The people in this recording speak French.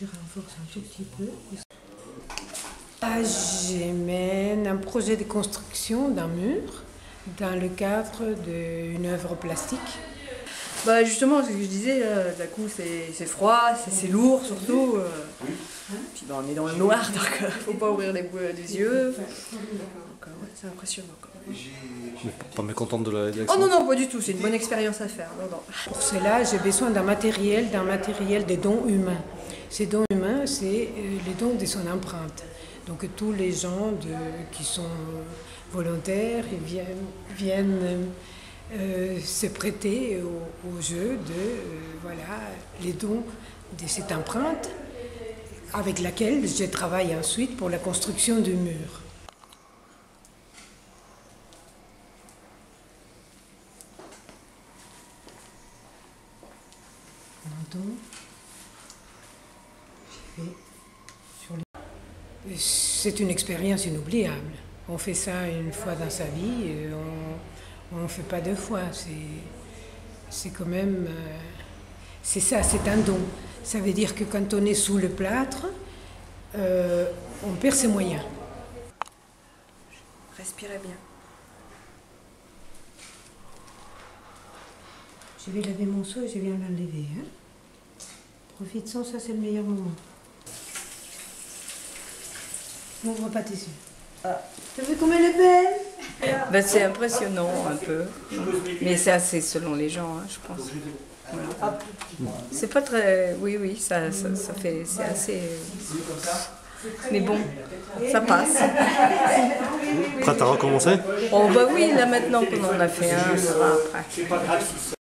Je renforce un tout petit peu. Ah, J'amène un projet de construction d'un mur dans le cadre d'une œuvre plastique. Bah justement, ce que je disais, d'un coup c'est c'est froid, c'est- c'est lourd surtout. euh. Puis bah, on est dans le noir, donc euh, faut pas ouvrir les, les yeux. Donc, euh, ouais, c'est impressionnant. quoi. Mais pas mécontente de la Oh non, non, pas du tout, c'est une bonne expérience à faire. Non, non. Pour cela, j'ai besoin d'un matériel, d'un matériel de dons humains. Ces dons humains, c'est euh, les dons de son empreinte. Donc tous les gens qui sont euh, volontaires viennent, euh, se prêter au, jeu de voilà, les dons de cette empreinte avec laquelle je travaille ensuite pour la construction du mur. Fait sur les- C'est une expérience inoubliable. On fait ça une fois dans sa vie, et on ne fait pas deux fois. C'est, c'est quand même. euh, c'est ça, c'est un don. Ça veut dire que quand on est sous le plâtre, euh, on perd ses moyens. Respirez bien. Je vais laver mon seau et je viens l'enlever. Hein. Profite-en, ça c'est le meilleur moment. N'ouvre pas tes yeux. Ah. T'as vu comme elle est belle Ben, c'est impressionnant un peu. Mais c'est assez selon les gens, hein, je pense. Voilà. C'est pas très. Oui, oui, ça, ça, ça fait. C'est assez. Mais bon, ça passe. Prête à recommencer? Oh, bah oui, là maintenant qu'on en a fait un, ça va après.